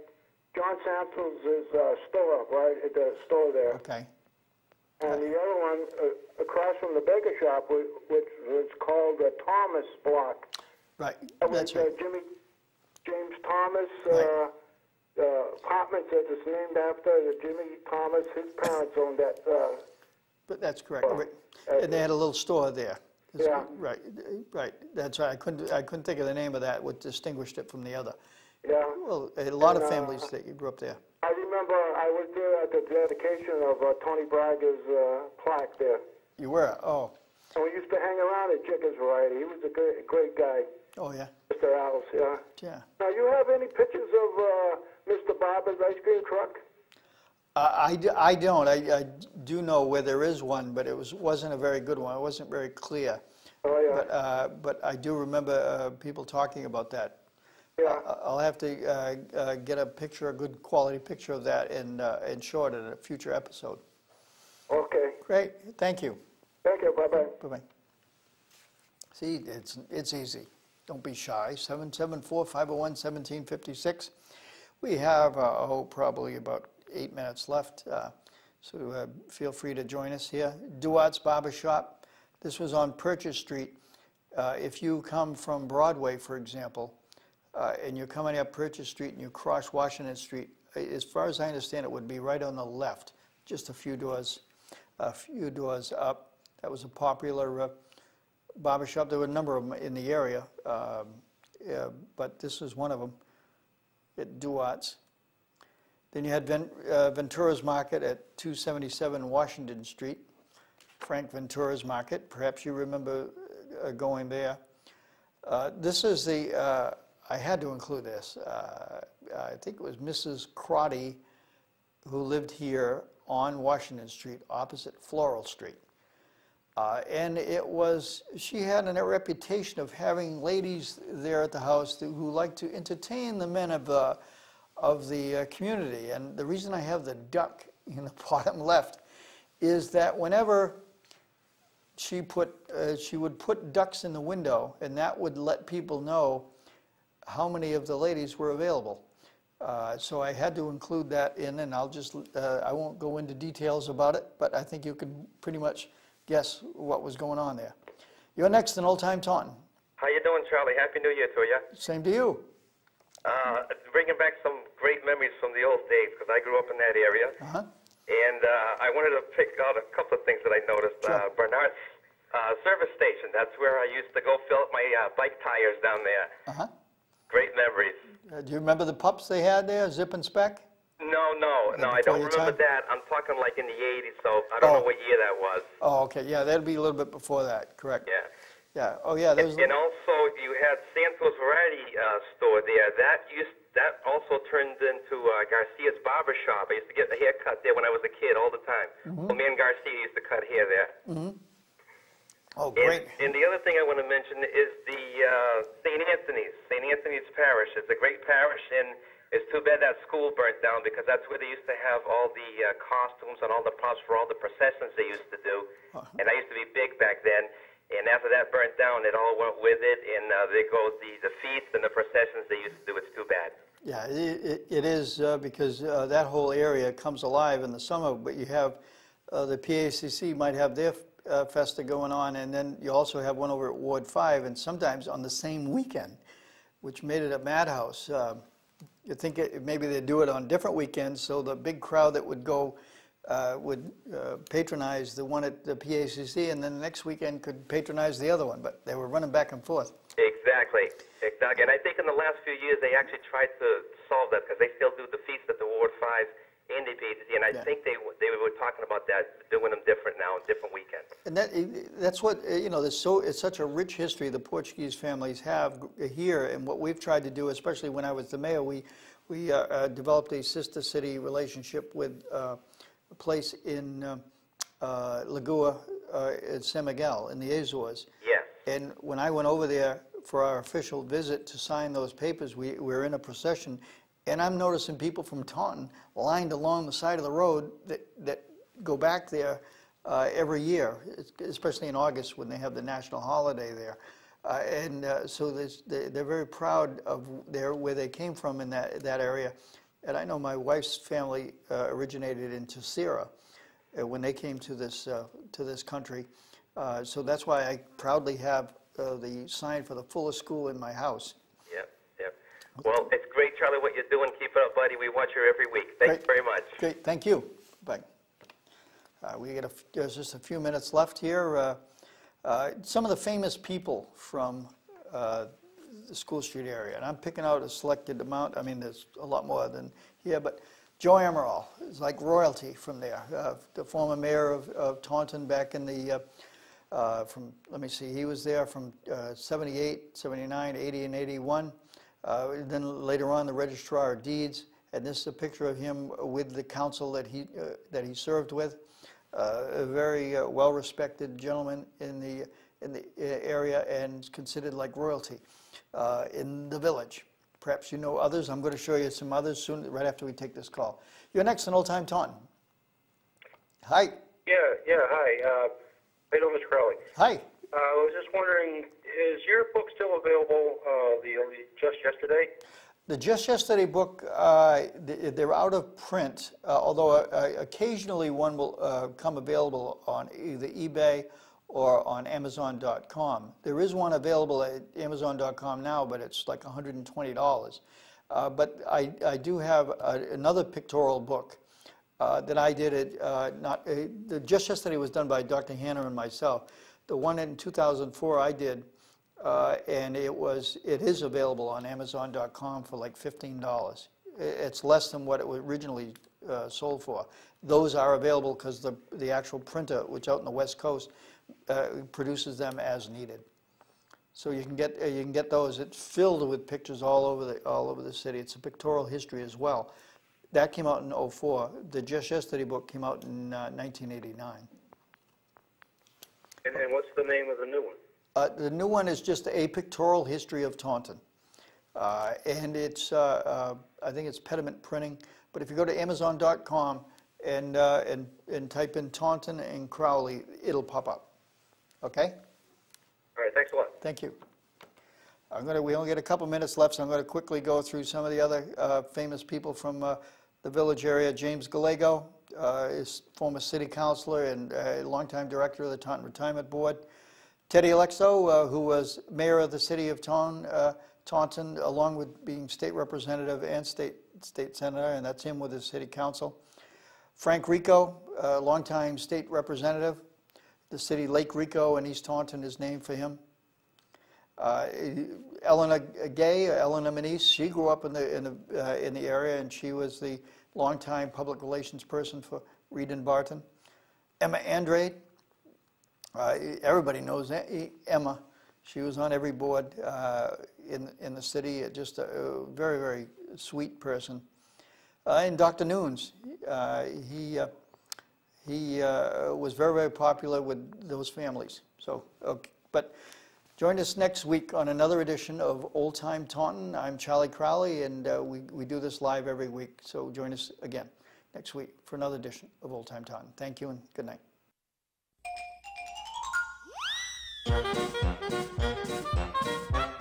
S2: John Santos' uh, store, right? At the store there.
S1: Okay.
S2: And the other one uh, across from the baker shop, whi- which was called the Thomas block.
S1: Right.
S2: That was
S1: That's
S2: uh. Jimmy James Thomas.
S1: Right.
S2: Uh, the apartment that is named after the Jimmy Thomas. His parents owned that. Uh,
S1: But that's correct. Right. And they had a little store there.
S2: Yeah.
S1: Right, right. That's right. I couldn't, I couldn't think of the name of that, what distinguished it from the other.
S2: yeah.
S1: Well, a lot of
S2: And, uh,
S1: families that you grew up there.
S2: I remember I was there at the dedication of uh, Tony Braga's uh, plaque there.
S1: You were? Oh,
S2: And we used to hang around at Chickens Variety. He was a great, great guy,
S1: oh, yeah,
S2: Mr. Alice, yeah.
S1: yeah.
S2: Now, you have any pictures of uh, Mr. Barber's ice cream truck?
S1: I, I don't. I, I do know where there is one, but it was, wasn't a very good one. It wasn't very clear.
S2: Oh, yeah.
S1: But, uh, but I do remember uh, people talking about that.
S2: yeah.
S1: I'll have to uh, uh, get a picture, a good quality picture of that and, uh, and show it in a future episode.
S2: Okay.
S1: Great, thank you.
S2: Thank you. Bye-bye.
S1: Bye-bye. See, it's, it's easy. Don't be shy. 774-501-1756. We have, uh, oh, probably about eight minutes left, uh, so uh, feel free to join us here. Duart's Barber Shop. This was on Purchase Street. Uh, If you come from Broadway, for example, uh, and you're coming up Purchase Street and you cross Washington Street, as far as I understand, it would be right on the left, just a few doors, a few doors up. That was a popular uh, barber shop. There were a number of them in the area, um, yeah, but this is one of them at Duart's. Then you had uh, Ventura's Market at 277 Washington Street, Frank Ventura's Market. Perhaps you remember uh, going there. Uh, This is the, uh, I had to include this. I think it was Mrs. Crotty who lived here on Washington Street, opposite Floral Street. Uh, And it was, she had a reputation of having ladies there at the house who liked to entertain the men of the, of the uh, community. And the reason I have the duck in the bottom left is that whenever she put, uh, she would put ducks in the window, and that would let people know how many of the ladies were available. Uh, So I had to include that in, and I'll just, uh, I won't go into details about it, but I think you can pretty much guess what was going on there. You're next in Olde Tyme Taunton.
S4: How you doing, Charlie? Happy New Year to you.
S1: Same to you.
S4: Uh, bringing back some great memories from the old days because I grew up in that area,
S1: Uh-huh.
S4: and uh, I wanted to pick out a couple of things that I noticed.
S1: Sure.
S4: Uh, Bernard's uh, service station. That's where I used to go fill up my uh, bike tires down there.
S1: Uh-huh.
S4: Great memories.
S1: Uh, Do you remember the pups they had there, Zip and Spec?
S4: No, no, no. I don't remember
S1: time?
S4: that. I'm talking like in the '80s, so I don't
S1: Oh.
S4: know what year that was.
S1: Oh, okay, yeah, that'd be a little bit before that, correct?
S4: Yeah.
S1: Yeah, oh, yeah, there was,
S4: And also, you had Santos Variety uh, store there. That used that also turned into uh, Garcia's barber shop. I used to get a haircut there when I was a kid all the time.
S1: Mm-hmm.
S4: Well, me and Garcia used to cut hair there.
S1: oh,
S4: And,
S1: great.
S4: and the other thing I want to mention is the uh, St. Anthony's. St. Anthony's Parish. It's a great parish, and it's too bad that school burnt down because that's where they used to have all the uh, costumes and all the props for all the processions they used to do.
S1: Uh-huh.
S4: And I used to be big back then. And after that burnt down, it all went with it, and uh, there goes the, the feasts and the processions they used to do. It's too bad.
S1: Yeah, i- i- it is uh, because uh, that whole area comes alive in the summer, but you have, uh, the PACC might have their uh, festa going on, and then you also have one over at Ward 5, and sometimes on the same weekend, which made it a madhouse. Uh, You think it- maybe they'd do it on different weekends, so the big crowd that would go uh, would patronize the one at the PACC, and then the next weekend could patronize the other one, but they were running back and forth.
S4: Exactly, exactly. And I think in the last few years they actually tried to solve that because they still do the feast at the Ward Five and the PCC, and I
S1: Yeah.
S4: think they they were talking about that, doing them different now, different weekends.
S1: And that, that's what, uh, you know, there's so, it's such a rich history the Portuguese families have here, and what we've tried to do, especially when I was the mayor, we, we uh, uh, developed a sister city relationship with uh, a place in uh, uh, Lagoa, uh, in San Miguel, in the Azores.
S4: Yes.
S1: And when I went over there for our official visit to sign those papers, we, we're in a procession, and I'm noticing people from Taunton lined along the side of the road that, that go back there uh, every year, especially in August when they have the national holiday there. Uh, and uh, so they're very proud of their, where they came from in that, that area. And I know my wife's family uh, originated in Terceira uh, when they came to this, uh, to this country. So that's why I proudly have uh, the sign for the Fuller School in my house.
S4: Yep, yep. Well, it's great, Charlie, what you're doing. Keep it up, buddy. We watch you every week. Thanks
S1: Great.
S4: very much.
S1: Great, thank you. Bye. Uh, We a, f- there's just a few minutes left here. Uh, uh, Some of the famous people from uh, the School Street area, and I'm picking out a selected amount, I mean, there's a lot more than here, but Joe Amaral is like royalty from there, uh, the former mayor of of Taunton back in the, uh, from, let me see, he was there from uh, 78, 79, 80, and 81. Uh, Then later on, the registrar of deeds, and this is a picture of him with the council that he, uh, that he served with. Uh, A very uh, well-respected gentleman in the, in the area and considered like royalty in the village. Perhaps you know others. I'm going to show you some others soon, right after we take this call. You're next on Olde Tyme Taunton. Hi,
S5: Yeah, yeah, hi. Doing, Mr. Crowley?
S1: hi.
S5: Uh, I was just wondering, is your book still available, uh, the, the just yesterday?
S1: The Just Yesterday book, uh, they're out of print, uh, although uh, occasionally one will uh, come available on either eBay or on Amazon.com. There is one available at Amazon.com now, but it's like $120. Uh, But I I do have a- another pictorial book uh, that I did it, uh, not, uh, the Just Yesterday was done by Dr. Hanna and myself. The one in 2004 I did, uh, and it was, it is available on Amazon.com for like $15. It's less than what it was originally uh, sold for. Those are available because the, the actual printer, which out in the West Coast, produces them as needed. So you can get, you can get those, it's filled with pictures all over the, all over the city. It's a pictorial history as well. That came out in '04. The Just Yesterday book came out in uh, 1989.
S5: And, and what's the name of the new one?
S1: Uh, The new one is just a pictorial history of Taunton. Uh, And it's, uh, uh, I think it's Pediment Printing, but if you go to Amazon.com and, uh, and, and type in Taunton and Crowley, it'll pop up. Okay?
S5: All right, thanks a lot.
S1: Thank you. I'm going to, we only got a couple minutes left, so I'm going to quickly go through some of the other uh, famous people from uh, the village area. James Gallego uh, is former city councilor and uh, longtime director of the Taunton Retirement Board. Teddy Aleixo, uh, who was mayor of the city of Taunton, uh, Taunton, along with being state representative and state, state senator, and that's him with his city council. Frank Rico, uh, longtime state representative. The city Lake Rico in East Taunton is named for him. Uh, Eleanor Gay, Eleanor Manise, she grew up in the, in the, uh, in the area and she was the longtime public relations person for Reed and Barton. Emma Andrade, uh, everybody knows Emma. She was on every board uh, in, in the city, just a, a very, very sweet person. Uh, and Dr. Nunes, uh, he, uh, he uh, was very, very popular with those families. So, okay. but join us next week on another edition of Olde Tyme Taunton. I'm Charlie Crowley, and uh, we, we do this live every week. So join us again next week for another edition of Olde Tyme Taunton. Thank you and good night.